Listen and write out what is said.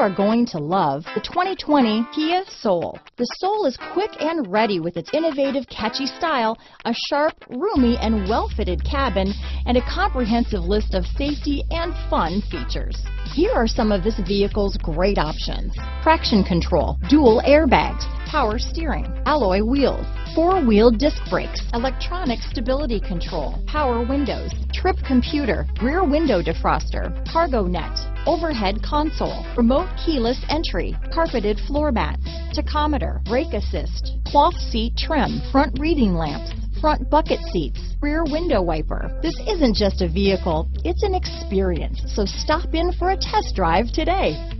are going to love the 2020 Kia Soul. The Soul is quick and ready with its innovative, catchy style, a sharp, roomy, and well-fitted cabin, and a comprehensive list of safety and fun features. Here are some of this vehicle's great options. Traction control, dual airbags, power steering, alloy wheels, four-wheel disc brakes, electronic stability control, power windows, trip computer, rear window defroster, cargo net, overhead console, remote keyless entry, carpeted floor mats, tachometer, brake assist, cloth seat trim, front reading lamps, front bucket seats, rear window wiper. This isn't just a vehicle, it's an experience. So stop in for a test drive today.